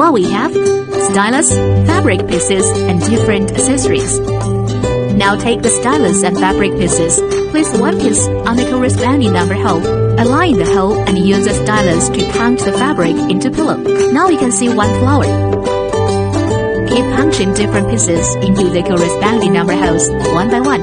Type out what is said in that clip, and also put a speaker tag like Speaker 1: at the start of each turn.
Speaker 1: What we have? Stylus, fabric pieces, and different accessories. Now take the stylus and fabric pieces. Place one piece on the corresponding number hole. Align the hole and use the stylus to punch the fabric into pillow. Now we can see one flower. Keep punching different pieces into the corresponding number holes one by one.